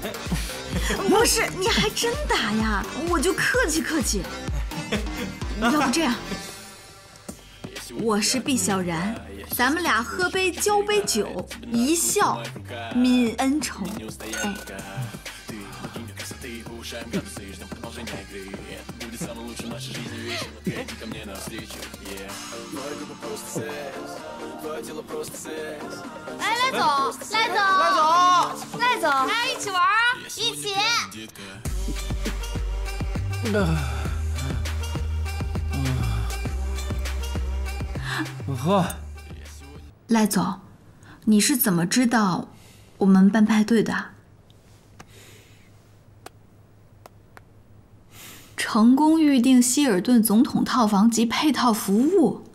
不是，你还真打呀？我就客气客气。要不这样，我是毕小然，咱们俩喝杯交杯酒，一笑泯恩仇。哎。哎，赖总，赖总，赖总，赖总，哎，一起玩。我喝。赖总，你是怎么知道我们办派对的？成功预定希尔顿总统套房及配套服务。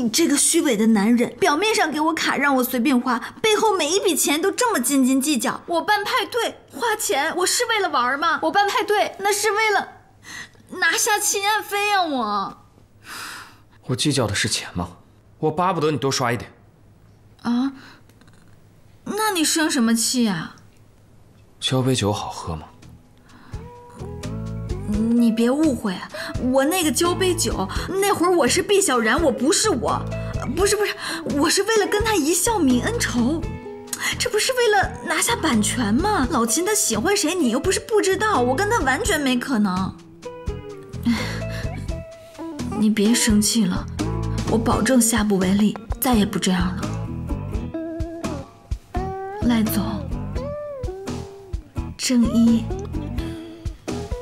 你这个虚伪的男人，表面上给我卡让我随便花，背后每一笔钱都这么斤斤计较。我办派对花钱，我是为了玩吗？我办派对那是为了拿下秦爱妃呀！我，我计较的是钱吗？我巴不得你多刷一点。啊？那你生什么气呀？交杯酒好喝吗？你别误会，我那个交杯酒，那会儿我是毕小然，我不是我，不是不是，我是为了跟他一笑泯恩仇，这不是为了拿下版权吗？老秦他喜欢谁，你又不是不知道，我跟他完全没可能。你别生气了，我保证下不为例，再也不这样了。赖总，正一。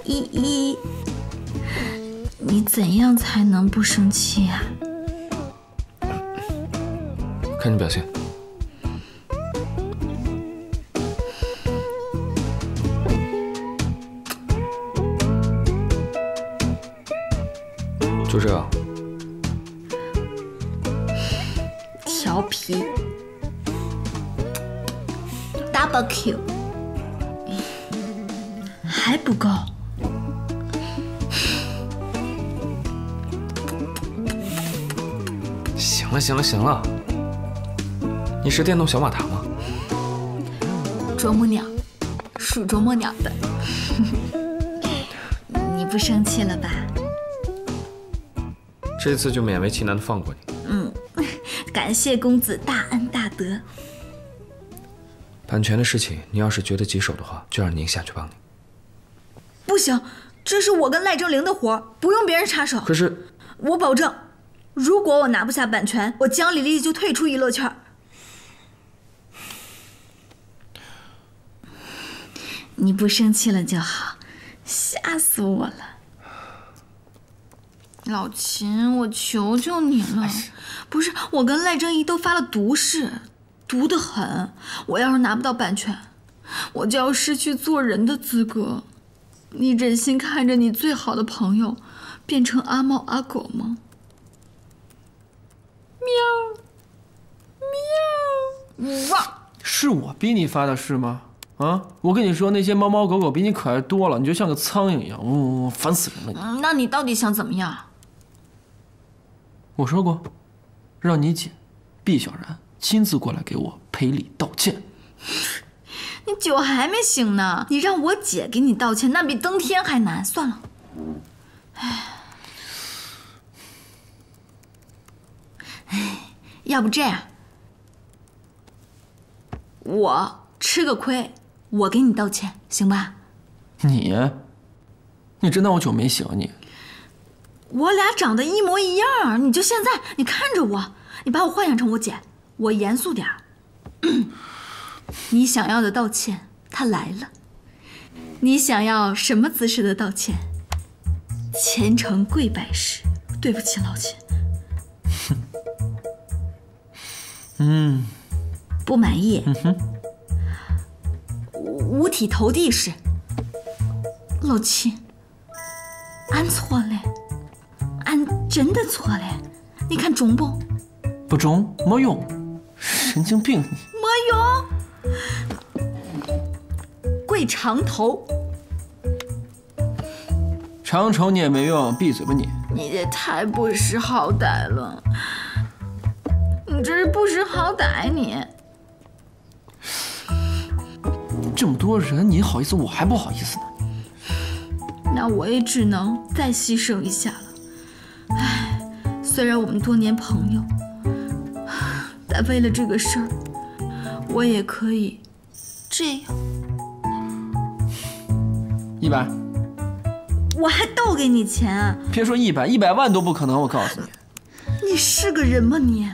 依依，你怎样才能不生气啊？看你表现。就这样。调皮。Double Q。还不够。行了行了行了，你是电动小马达吗？啄木鸟，属啄木鸟的。你不生气了吧？这次就勉为其难的放过你。嗯，感谢公子大恩大德。版权的事情，你要是觉得棘手的话，就让宁夏去帮你。不行，这是我跟赖正玲的活，不用别人插手。可是，我保证。如果我拿不下版权，我江丽丽就退出娱乐圈。你不生气了就好，吓死我了。老秦，我求求你了，不是我跟赖正义都发了毒誓，毒得很。我要是拿不到版权，我就要失去做人的资格。你忍心看着你最好的朋友变成阿猫阿狗吗？是我逼你发的誓吗？啊！我跟你说，那些猫猫狗狗比你可爱多了，你就像个苍蝇一样，呜呜，烦死人了！那你到底想怎么样？我说过，让你姐毕小然亲自过来给我赔礼道歉。你酒还没醒呢，你让我姐给你道歉，那比登天还难。算了，哎。哎，要不这样，我吃个亏，我给你道歉，行吧？你，你真当我酒没醒你？我俩长得一模一样，你就现在，你看着我，你把我幻想成我姐，我严肃点你想要的道歉，他来了。你想要什么姿势的道歉？虔诚跪拜式。对不起，老秦。嗯，不满意。嗯哼，五体投地式。老秦，俺错了，俺真的错了。你看中不？不中，没用。神经病！没用。跪长头。长头你也没用，闭嘴吧你！你也太不识好歹了。你这是不识好歹，你！这么多人，你好意思，我还不好意思呢。那我也只能再牺牲一下了。唉，虽然我们多年朋友，但为了这个事儿，我也可以这样。一百，我还倒给你钱，别说一百，一百万都不可能。我告诉你，你是个人吗你？